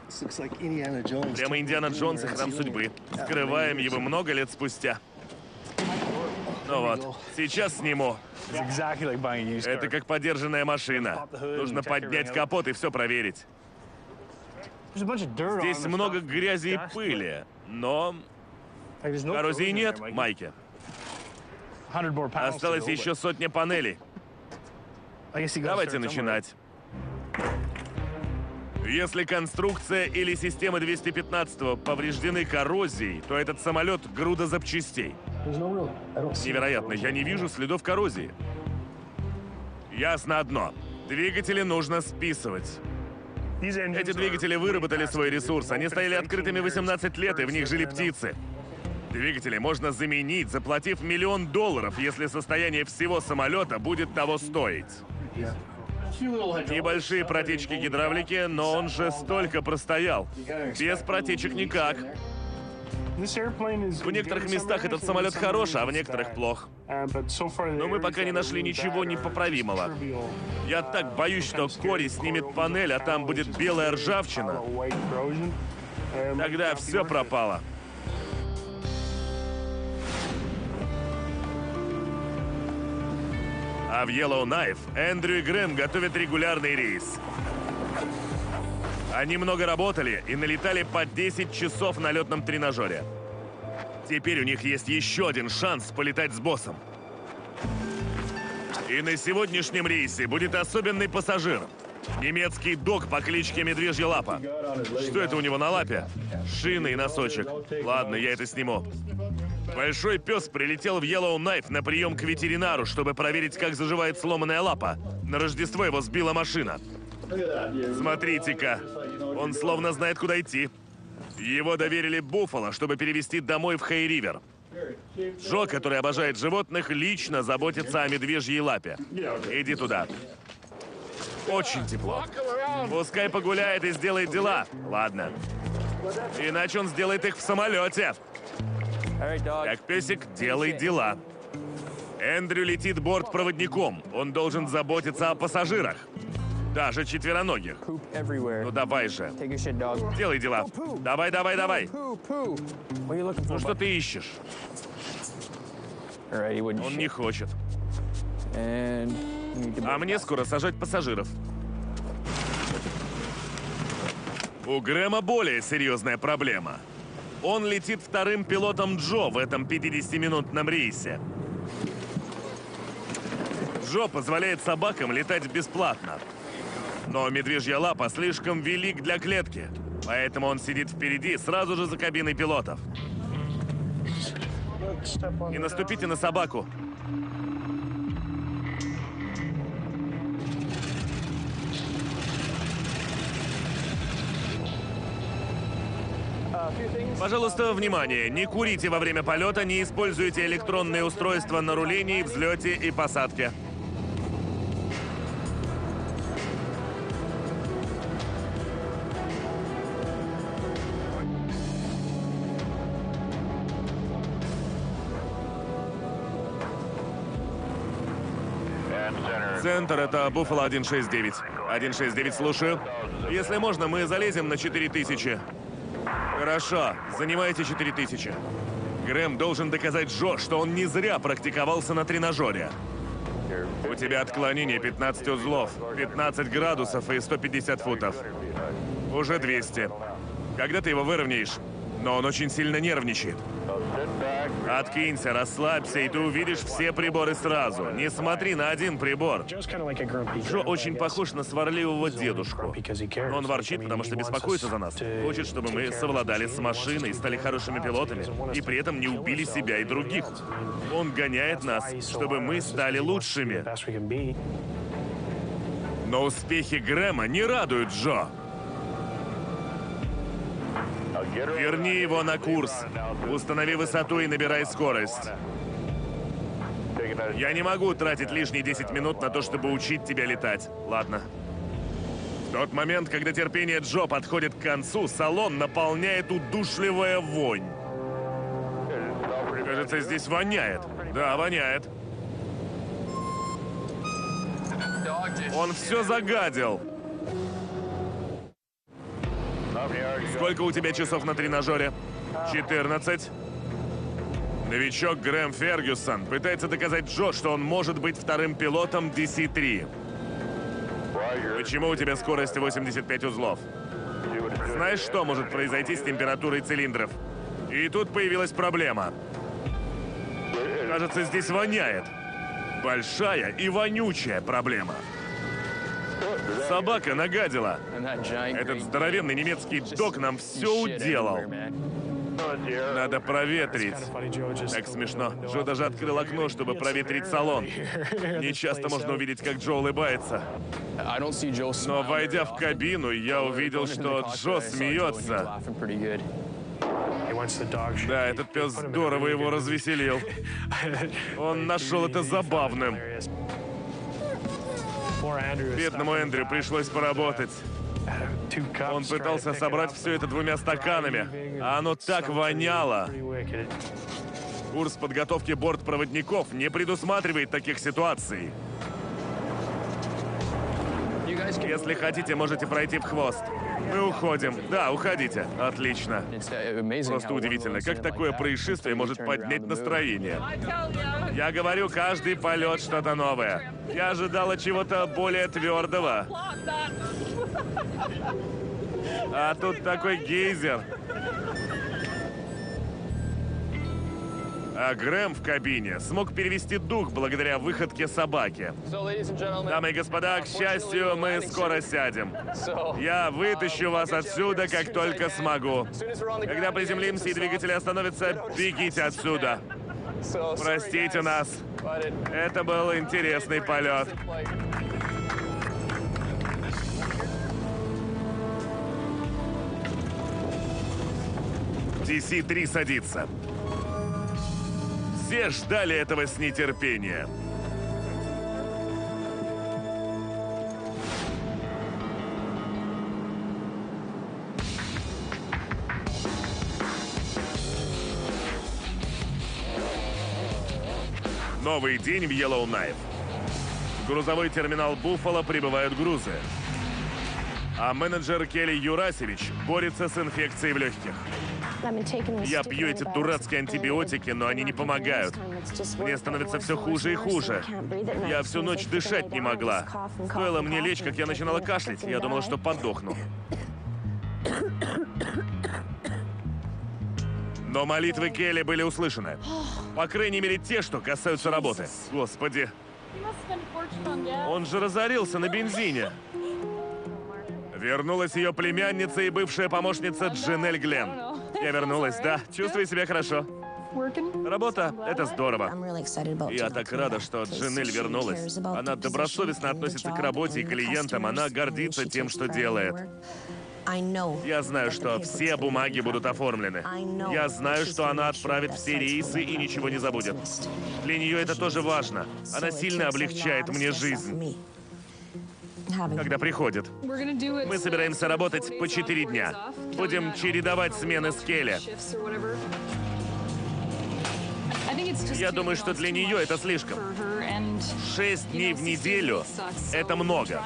Прямо Индиана Джонс и Храм Судьбы. Скрываем его много лет спустя. Ну вот, сейчас сниму. Это как подержанная машина. Нужно поднять капот и все проверить. Здесь много грязи и пыли, но коррозии нет, Майки. Осталось еще сотня панелей. Давайте начинать. Если конструкция или система 215 повреждены коррозией, то этот самолет — груда запчастей. Невероятно, я не вижу следов коррозии. Ясно одно. Двигатели нужно списывать. Эти двигатели выработали свой ресурс. Они стояли открытыми 18 лет, и в них жили птицы. Двигатели можно заменить, заплатив миллион долларов, если состояние всего самолета будет того стоить. Небольшие протечки гидравлики, но он же столько простоял. Без протечек никак. В некоторых местах этот самолет хорош, а в некоторых плох. Но мы пока не нашли ничего непоправимого. Я так боюсь, что Кори снимет панель, а там будет белая ржавчина. Тогда все пропало. А в Yellowknife Эндрю и Грэм готовят регулярный рейс. Они много работали и налетали по 10 часов на летном тренажере. Теперь у них есть еще один шанс полетать с боссом. И на сегодняшнем рейсе будет особенный пассажир. Немецкий дог по кличке Медвежья Лапа. Что это у него на лапе? Шины и носочек. Ладно, я это сниму. Большой пес прилетел в Yellow Knife на прием к ветеринару, чтобы проверить, как заживает сломанная лапа. На Рождество его сбила машина. Смотрите-ка, он словно знает, куда идти. Его доверили Буффало, чтобы перевести домой в Хей-Ривер. Джо, который обожает животных, лично заботится о медвежьей лапе. Иди туда. Очень тепло. Пускай погуляет и сделает дела. Ладно. Иначе он сделает их в самолете. Как песик, делай дела. Эндрю летит бортпроводником. Он должен заботиться о пассажирах. Даже четвероногих. Ну давай же. Делай дела. Давай, давай, давай. Ну что ты ищешь? Он не хочет. А мне скоро сажать пассажиров. У Грэма более серьезная проблема. Он летит вторым пилотом Джо в этом 50-минутном рейсе. Джо позволяет собакам летать бесплатно. Но медвежья лапа слишком велик для клетки, поэтому он сидит впереди, сразу же за кабиной пилотов. Не наступите на собаку. Пожалуйста, внимание! Не курите во время полета, не используйте электронные устройства на рулении, взлете и посадке. Центр, это Буффало 169. 169, слушаю. Если можно, мы залезем на 4000. Хорошо, занимайте 4000. Грэм должен доказать Джо, что он не зря практиковался на тренажере. У тебя отклонение 15 узлов, 15 градусов и 150 футов. Уже 200. Когда ты его выровняешь? Но он очень сильно нервничает. Откинься, расслабься, и ты увидишь все приборы сразу. Не смотри на один прибор. Джо очень похож на сварливого дедушку. Он ворчит, потому что беспокоится за нас. Хочет, чтобы мы совладали с машиной, стали хорошими пилотами, и при этом не убили себя и других. Он гоняет нас, чтобы мы стали лучшими. Но успехи Грэма не радуют Джо. Верни его на курс. Установи высоту и набирай скорость. Я не могу тратить лишние 10 минут на то, чтобы учить тебя летать. Ладно. В тот момент, когда терпение Джо подходит к концу, салон наполняет удушливая вонь. Кажется, здесь воняет. Да, воняет. Он все загадил. Сколько у тебя часов на тренажере? 14. Новичок Грэм Фергюсон пытается доказать Джо, что он может быть вторым пилотом DC-3. Почему у тебя скорость 85 узлов? Знаешь, что может произойти с температурой цилиндров? И тут появилась проблема. Кажется, здесь воняет. Большая и вонючая проблема. Собака нагадила. Этот здоровенный немецкий док нам все уделал. Надо проветрить. Так смешно. Джо даже открыл окно, чтобы проветрить салон. Не часто можно увидеть, как Джо улыбается. Но войдя в кабину, я увидел, что Джо смеется. Да, этот пес здорово его развеселил. Он нашел это забавным. Бедному Эндрю пришлось поработать. Он пытался собрать все это двумя стаканами, а оно так воняло. Курс подготовки бортпроводников не предусматривает таких ситуаций. Если хотите, можете пройти в хвост. Мы уходим. Да, уходите. Отлично. Просто удивительно, как такое происшествие может поднять настроение. Я говорю, каждый полет что-то новое. Я ожидала чего-то более твердого. А тут такой гейзер. А Грэм в кабине смог перевести дух благодаря выходке собаки. Дамы и господа, к счастью, мы скоро сядем. Я вытащу вас отсюда, как только смогу. Когда приземлимся и двигатели остановятся, бегите отсюда. Простите нас. Это был интересный полет. DC-3 садится. Все ждали этого с нетерпением. Новый день в Yellowknife. В грузовой терминал Буффало прибывают грузы. А менеджер Келли Юрасевич борется с инфекцией в легких. Я пью эти дурацкие антибиотики, но они не помогают. Мне становится все хуже и хуже. Я всю ночь дышать не могла. Стоило мне лечь, как я начинала кашлять. Я думала, что подохну. Но молитвы Келли были услышаны. По крайней мере, те, что касаются работы. Господи. Он же разорился на бензине. Вернулась ее племянница и бывшая помощница Джинель Глен. Я вернулась, да. Чувствую себя хорошо. Работа — это здорово. Я так рада, что Джинель вернулась. Она добросовестно относится к работе и клиентам, она гордится тем, что делает. Я знаю, что все бумаги будут оформлены. Я знаю, что она отправит все рейсы и ничего не забудет. Для нее это тоже важно. Она сильно облегчает мне жизнь когда приходит. Мы собираемся работать по четыре дня. Будем чередовать смены с Келли. Я думаю, что для нее это слишком. Шесть дней в неделю — это много.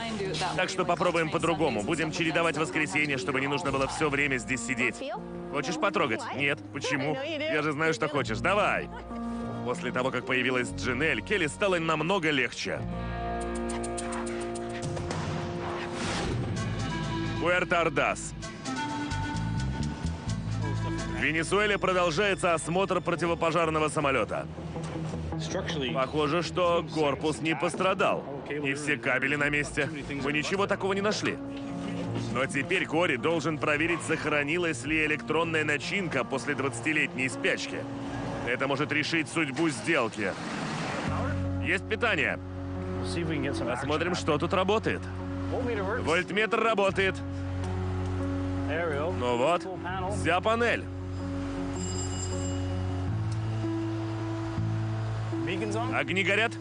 Так что попробуем по-другому. Будем чередовать воскресенье, чтобы не нужно было все время здесь сидеть. Хочешь потрогать? Нет. Почему? Я же знаю, что хочешь. Давай! После того, как появилась Джинель, Келли стало намного легче. Пуэрто-Ордас. В Венесуэле продолжается осмотр противопожарного самолета. Похоже, что корпус не пострадал. И все кабели на месте. Мы ничего такого не нашли. Но теперь Кори должен проверить, сохранилась ли электронная начинка после 20-летней спячки. Это может решить судьбу сделки. Есть питание. Посмотрим, что тут работает. Вольтметр работает. Ну вот, вся панель. Огни горят?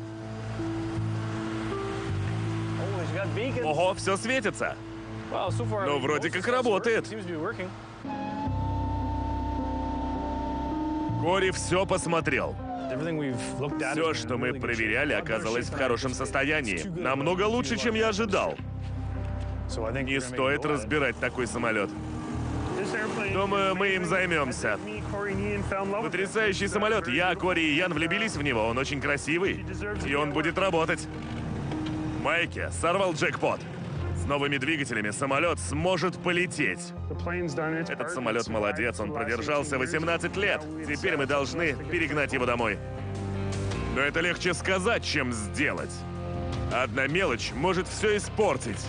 Ого, все светится. Ну, вроде как работает. Кори все посмотрел. Все, что мы проверяли, оказалось в хорошем состоянии. Намного лучше, чем я ожидал. Не стоит разбирать такой самолет. Думаю, мы им займемся. Потрясающий самолет. Я, Кори и Ян влюбились в него. Он очень красивый. И он будет работать. Майки сорвал джекпот. С новыми двигателями самолет сможет полететь. Этот самолет молодец, он продержался 18 лет. Теперь мы должны перегнать его домой. Но это легче сказать, чем сделать. Одна мелочь может все испортить.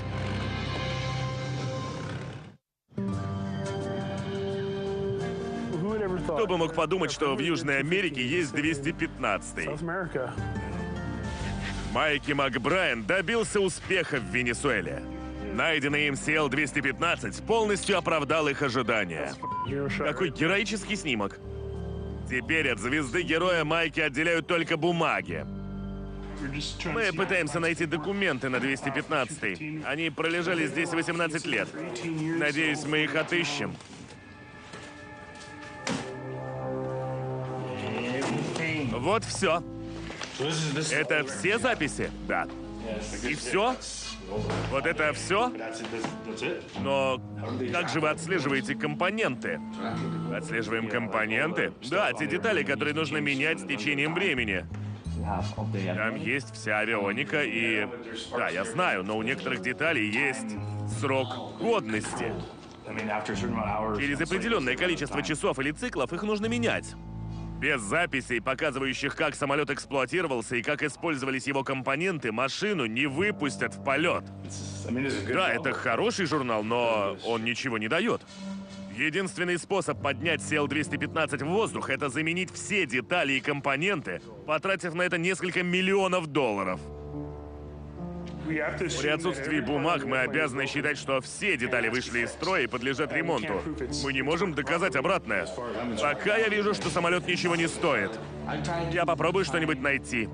Кто бы мог подумать, что в Южной Америке есть 215-й? Майки Макбрайан добился успеха в Венесуэле. Найденный им CL-215 полностью оправдал их ожидания. Какой героический снимок. Теперь от звезды героя Майки отделяют только бумаги. Мы пытаемся найти документы на 215 Они пролежали здесь 18 лет. Надеюсь, мы их отыщем. Вот все. Это все записи? Да. И все? Вот это все? Но как же вы отслеживаете компоненты? Отслеживаем компоненты? Да, те детали, которые нужно менять с течением времени. Там есть вся авионика и... Да, я знаю, но у некоторых деталей есть срок годности. Через определенное количество часов или циклов их нужно менять. Без записей, показывающих, как самолет эксплуатировался и как использовались его компоненты, машину не выпустят в полет. Да, это хороший журнал, но он ничего не дает. Единственный способ поднять CL-215 в воздух — это заменить все детали и компоненты, потратив на это несколько миллионов долларов. При отсутствии бумаг мы обязаны считать, что все детали вышли из строя и подлежат ремонту. Мы не можем доказать обратное. Пока я вижу, что самолет ничего не стоит. Я попробую что-нибудь найти.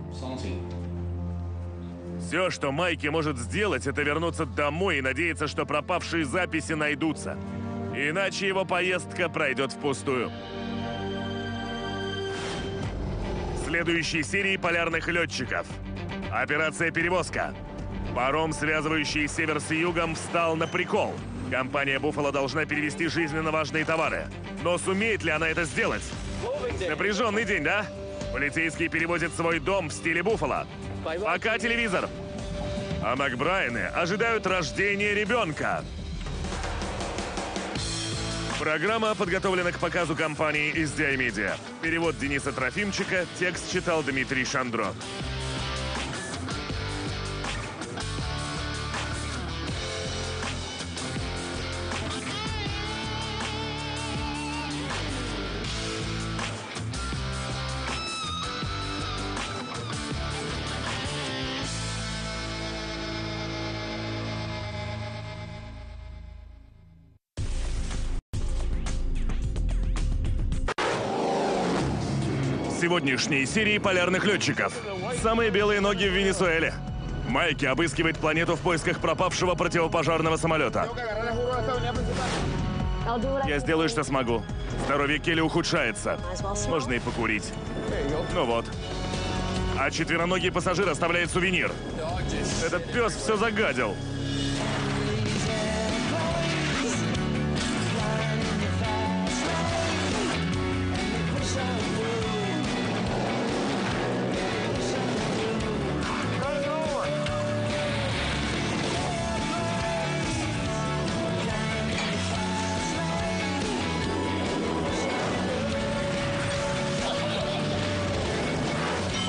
Все, что Майки может сделать, это вернуться домой и надеяться, что пропавшие записи найдутся. Иначе его поездка пройдет впустую. Следующей серии полярных летчиков. Операция «Перевозка». Паром, связывающий север с югом, встал на прикол. Компания «Буффало» должна перевести жизненно важные товары. Но сумеет ли она это сделать? Напряженный день, да? Полицейский переводит свой дом в стиле «Буффало». Пока телевизор. А Макбрайны ожидают рождения ребенка. Программа подготовлена к показу компании SDI Media. Перевод Дениса Трофимчика, текст читал Дмитрий Шандро. Сегодняшней серии полярных летчиков. Самые белые ноги в Венесуэле. Майки обыскивает планету в поисках пропавшего противопожарного самолета. Я сделаю, что смогу. Здоровье Келли ухудшается. Можно и покурить. Ну вот. А четвероногий пассажир оставляет сувенир. Этот пес все загадил.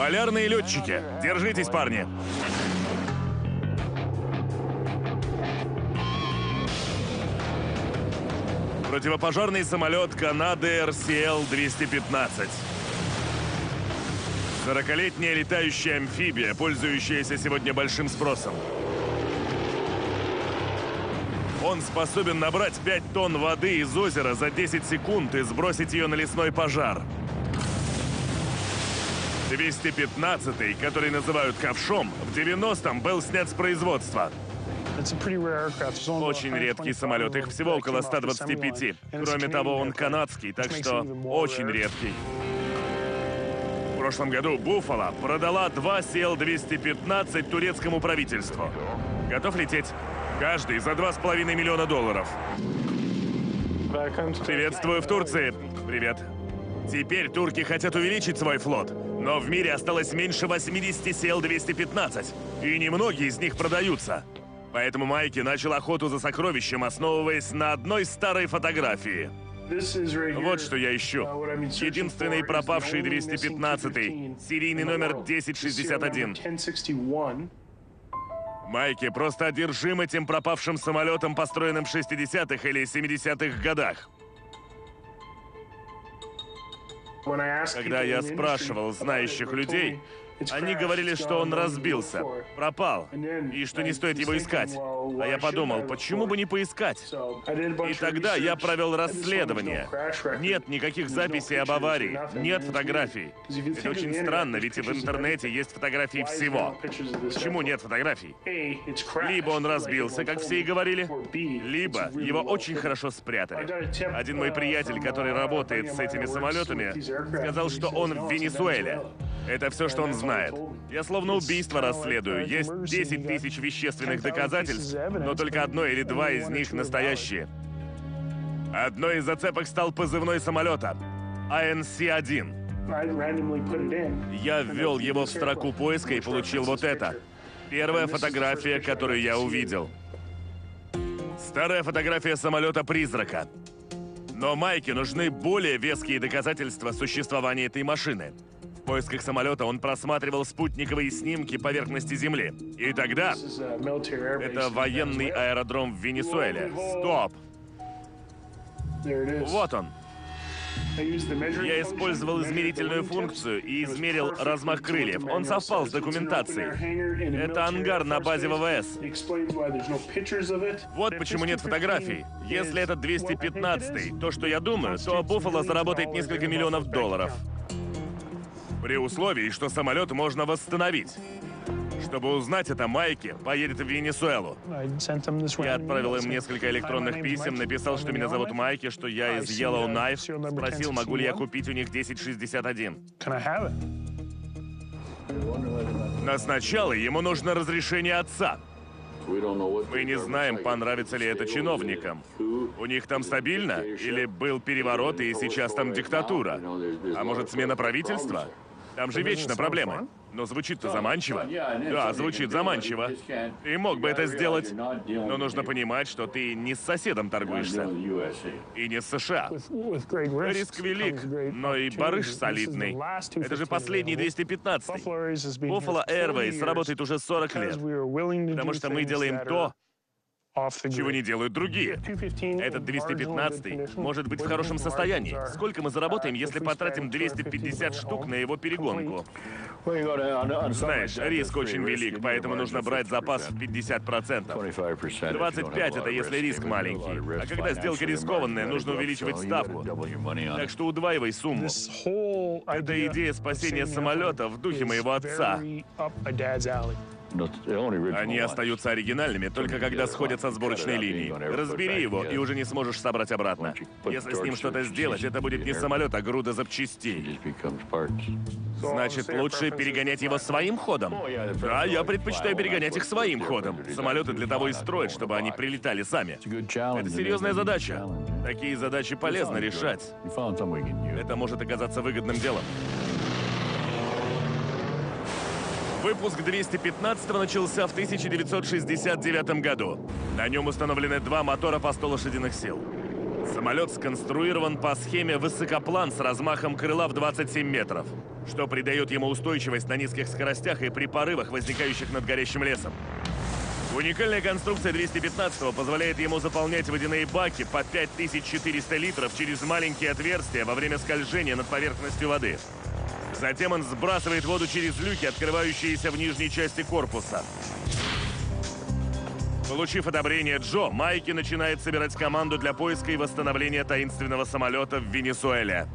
Полярные летчики, держитесь, парни. Противопожарный самолет Канады RCL-215. 40-летняя летающая амфибия, пользующаяся сегодня большим спросом. Он способен набрать 5 тонн воды из озера за 10 секунд и сбросить ее на лесной пожар. 215-й, который называют ковшом, в 90-м был снят с производства. Очень редкий самолет, их всего около 125. Кроме того, он канадский, так что очень редкий. В прошлом году Буффало продала два CL-215 турецкому правительству. Готов лететь? Каждый за 2,5 миллиона долларов. Приветствую в Турции. Привет. Теперь турки хотят увеличить свой флот, но в мире осталось меньше 80 CL-215, и немногие из них продаются. Поэтому Майки начал охоту за сокровищем, основываясь на одной старой фотографии. Вот что я ищу. Единственный пропавший 215-й, серийный номер 1061. Майки просто одержим этим пропавшим самолетом, построенным в 60-х или 70-х годах. Когда я спрашивал знающих людей, они говорили, что он разбился, пропал, и что не стоит его искать. А я подумал, почему бы не поискать? И тогда я провел расследование. Нет никаких записей об аварии, нет фотографий. Это очень странно, ведь в интернете есть фотографии всего. Почему нет фотографий? Либо он разбился, как все и говорили, либо его очень хорошо спрятали. Один мой приятель, который работает с этими самолетами, сказал, что он в Венесуэле. Это все, что он знает. Я словно убийство расследую. Есть 10 тысяч вещественных доказательств, но только одно или два из них настоящие. Одной из зацепок стал позывной самолета — АНС-1. Я ввел его в строку поиска и получил вот это. Первая фотография, которую я увидел. Старая фотография самолета-призрака. Но Майке нужны более веские доказательства существования этой машины. Поисках самолета он просматривал спутниковые снимки поверхности Земли. И тогда... Это военный аэродром в Венесуэле. Стоп! Вот он. Я использовал измерительную функцию и измерил размах крыльев. Он совпал с документацией. Это ангар на базе ВВС. Вот почему нет фотографий. Если это 215 то, что я думаю, то Буффало заработает несколько миллионов долларов. При условии, что самолет можно восстановить. Чтобы узнать это, Майки поедет в Венесуэлу. Я отправил им несколько электронных писем, написал, что меня зовут Майки, что я из Yellow Knife, спросил, могу ли я купить у них 1061. Но сначала ему нужно разрешение отца. Мы не знаем, понравится ли это чиновникам. У них там стабильно? Или был переворот и сейчас там диктатура? А может, смена правительства? Там же вечно проблемы. Но звучит-то заманчиво. Да, звучит заманчиво. Ты мог бы это сделать, но нужно понимать, что ты не с соседом торгуешься. И не с США. Риск велик, но и барыш солидный. Это же последний 215 -й. Buffalo Airways работает уже 40 лет. Потому что мы делаем то, чего не делают другие. Этот 215 может быть в хорошем состоянии. Сколько мы заработаем, если потратим 250 штук на его перегонку? Знаешь, риск очень велик, поэтому нужно брать запас в 50%. 25 это если риск маленький. А когда сделка рискованная, нужно увеличивать ставку. Так что удваивай сумму. Это идея спасения самолета в духе моего отца. Они остаются оригинальными только когда сходят со сборочной линии. Разбери его, и уже не сможешь собрать обратно. Если с ним что-то сделать, это будет не самолет, а груда запчастей. Значит, лучше перегонять его своим ходом? Да, я предпочитаю перегонять их своим ходом. Самолеты для того и строят, чтобы они прилетали сами. Это серьезная задача. Такие задачи полезно решать. Это может оказаться выгодным делом. Выпуск 215 начался в 1969 году. На нем установлены два мотора по 100 лошадиных сил. Самолет сконструирован по схеме высокоплан с размахом крыла в 27 метров, что придает ему устойчивость на низких скоростях и при порывах, возникающих над горящим лесом. Уникальная конструкция 215 позволяет ему заполнять водяные баки по 5400 литров через маленькие отверстия во время скольжения над поверхностью воды. Затем он сбрасывает воду через люки, открывающиеся в нижней части корпуса. Получив одобрение Джо, Майки начинает собирать команду для поиска и восстановления таинственного самолета в Венесуэле.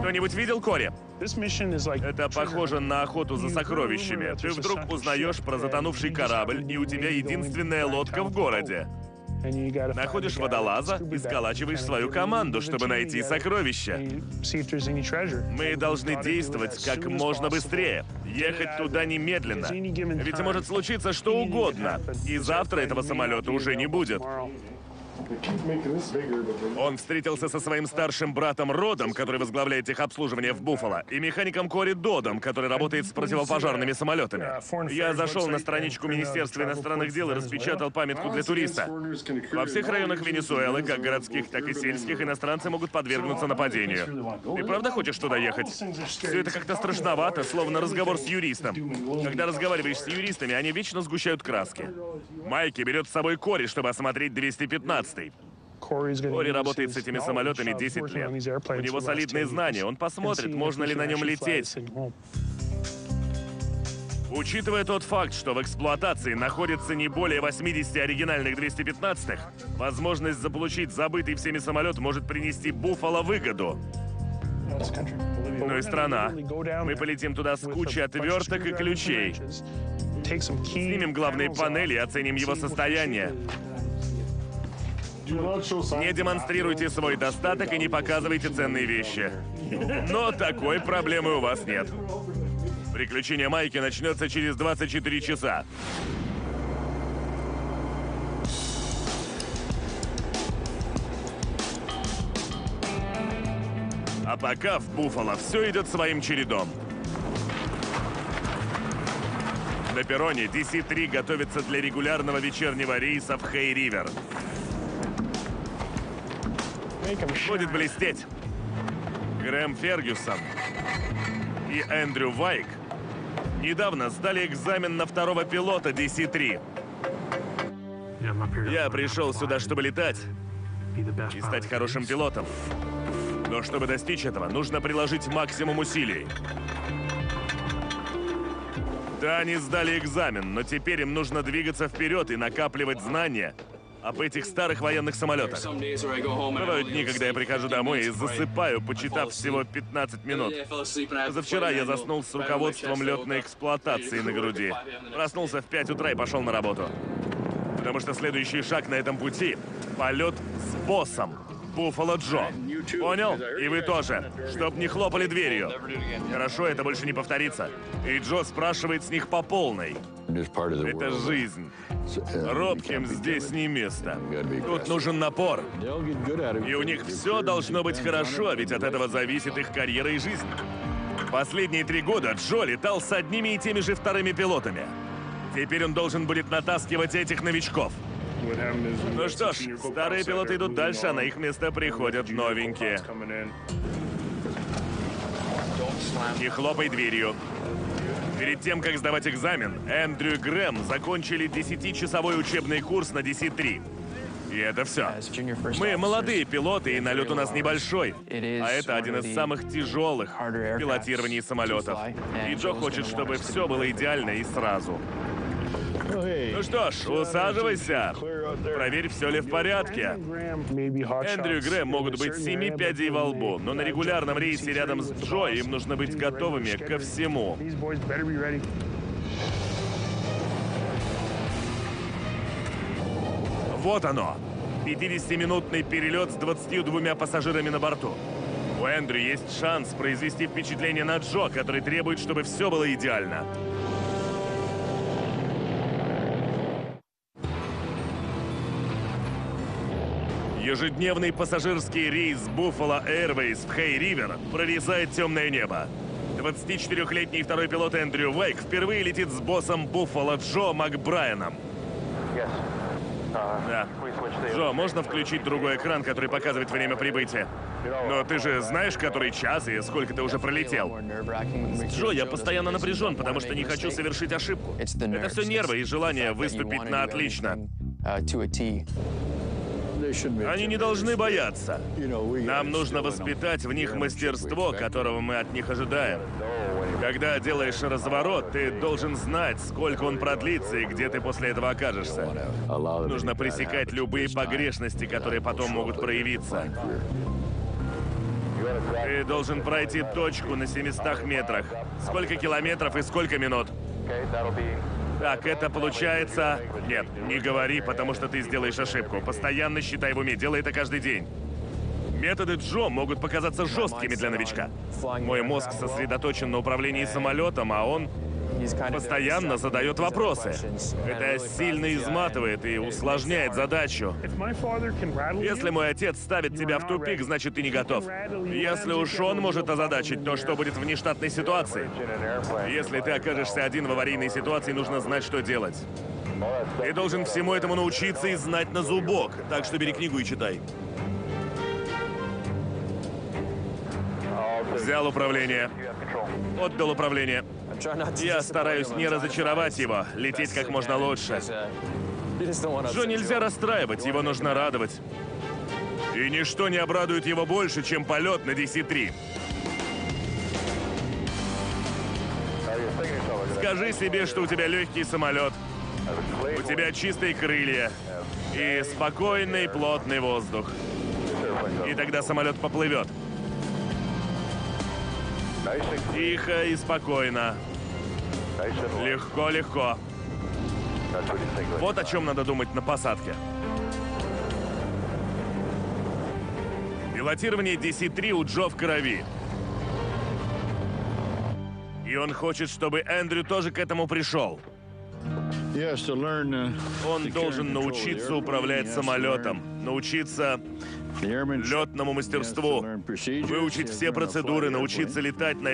Кто-нибудь видел Кори? Это похоже на охоту за сокровищами. Ты вдруг узнаешь про затонувший корабль, и у тебя единственная лодка в городе. Находишь водолаза и сколачиваешь свою команду, чтобы найти сокровища. Мы должны действовать как можно быстрее. Ехать туда немедленно. Ведь может случиться что угодно. И завтра этого самолета уже не будет. Он встретился со своим старшим братом Родом, который возглавляет техобслуживание в Буффало, и механиком Кори Додом, который работает с противопожарными самолетами. Я зашел на страничку Министерства иностранных дел и распечатал памятку для туриста. Во всех районах Венесуэлы, как городских, так и сельских, иностранцы могут подвергнуться нападению. Ты правда хочешь туда ехать? Все это как-то страшновато, словно разговор с юристом. Когда разговариваешь с юристами, они вечно сгущают краски. Майки берет с собой Кори, чтобы осмотреть 215 11 Кори работает с этими самолетами 10 лет. У него солидные знания, он посмотрит, можно ли на нем лететь. Учитывая тот факт, что в эксплуатации находится не более 80 оригинальных 215-х, возможность заполучить забытый всеми самолет может принести Буффало выгоду. Ну и страна. Мы полетим туда с кучей отверток и ключей. Снимем главные панели и оценим его состояние. Не демонстрируйте свой достаток и не показывайте ценные вещи. Но такой проблемы у вас нет. Приключение Майки начнется через 24 часа. А пока в Буффало все идет своим чередом. На перроне DC-3 готовится для регулярного вечернего рейса в Хей-Ривер. Будет блестеть. Грэм Фергюсон и Эндрю Вайк недавно сдали экзамен на второго пилота DC-3. Я пришел сюда, чтобы летать и стать хорошим пилотом. Но чтобы достичь этого, нужно приложить максимум усилий. Да, они сдали экзамен, но теперь им нужно двигаться вперед и накапливать знания об этих старых военных самолетах. Бывают дни, когда я прихожу домой и засыпаю, почитав всего 15 минут. Завчера я заснул с руководством летной эксплуатации на груди. Проснулся в 5 утра и пошел на работу. Потому что следующий шаг на этом пути — полет с боссом. Буффало Джо. Понял? И вы тоже. Чтоб не хлопали дверью. Хорошо, это больше не повторится. И Джо спрашивает с них по полной. Это жизнь. Робким здесь не место. Тут нужен напор. И у них все должно быть хорошо, ведь от этого зависит их карьера и жизнь. Последние три года Джо летал с одними и теми же вторыми пилотами. Теперь он должен будет натаскивать этих новичков. Ну что ж, старые пилоты идут дальше, а на их место приходят новенькие. Не хлопай дверью. Перед тем, как сдавать экзамен, Эндрю и Грэм закончили 10-часовой учебный курс на DC-3. И это все. Мы молодые пилоты, и налет у нас небольшой. А это один из самых тяжелых пилотирований самолетов. И Джо хочет, чтобы все было идеально и сразу. Ну что ж, усаживайся. Проверь, все ли в порядке. Эндрю и Грэм могут быть семи пядей во лбу, но на регулярном рейсе рядом с Джо им нужно быть готовыми ко всему. Вот оно. 50-минутный перелет с 22 пассажирами на борту. У Эндрю есть шанс произвести впечатление на Джо, который требует, чтобы все было идеально. Ежедневный пассажирский рейс Buffalo Airways в Хей-Ривер прорезает темное небо. 24-летний второй пилот Эндрю Уэйк впервые летит с боссом Буффало Джо Макбрайаном. Да. Джо, можно включить другой экран, который показывает время прибытия? Но ты же знаешь, который час и сколько ты уже пролетел? Джо, я постоянно напряжен, потому что не хочу совершить ошибку. Это все нервы и желание выступить на отлично. Они не должны бояться. Нам нужно воспитать в них мастерство, которого мы от них ожидаем. Когда делаешь разворот, ты должен знать, сколько он продлится и где ты после этого окажешься. Нужно пресекать любые погрешности, которые потом могут проявиться. Ты должен пройти точку на 700 метрах. Сколько километров и сколько минут? Так, это получается... Нет, не говори, потому что ты сделаешь ошибку. Постоянно считай в уме, делай это каждый день. Методы Джо могут показаться жесткими для новичка. Мой мозг сосредоточен на управлении самолетом, а он постоянно задает вопросы. Это сильно изматывает и усложняет задачу. Если мой отец ставит тебя в тупик, значит ты не готов. Если уж он может озадачить, то что будет в нештатной ситуации? Если ты окажешься один в аварийной ситуации, нужно знать, что делать. Ты должен всему этому научиться и знать на зубок. Так что бери книгу и читай. Взял управление. Отдал управление. Я стараюсь не разочаровать его, лететь как можно лучше. Джо нельзя расстраивать, его нужно радовать. И ничто не обрадует его больше, чем полет на DC-3. Скажи себе, что у тебя легкий самолет, у тебя чистые крылья и спокойный плотный воздух. И тогда самолет поплывет. Тихо и спокойно. Легко, легко. Вот о чем надо думать на посадке. Пилотирование DC-3 у Джо в крови. И он хочет, чтобы Эндрю тоже к этому пришел. Он должен научиться управлять самолетом, научиться летному мастерству, выучить все процедуры, научиться летать на